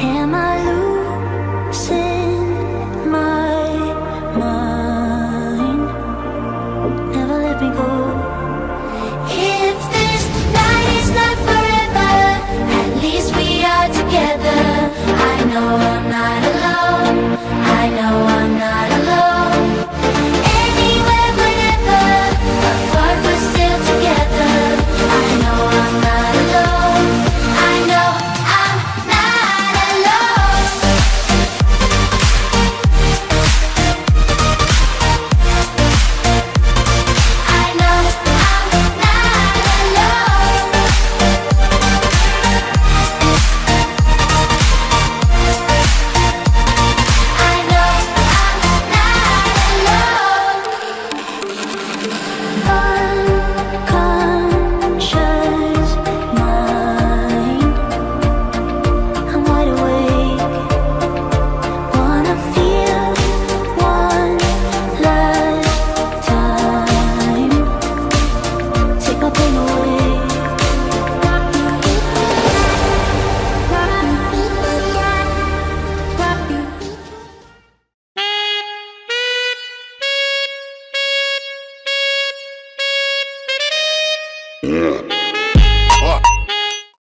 Am I Yeah.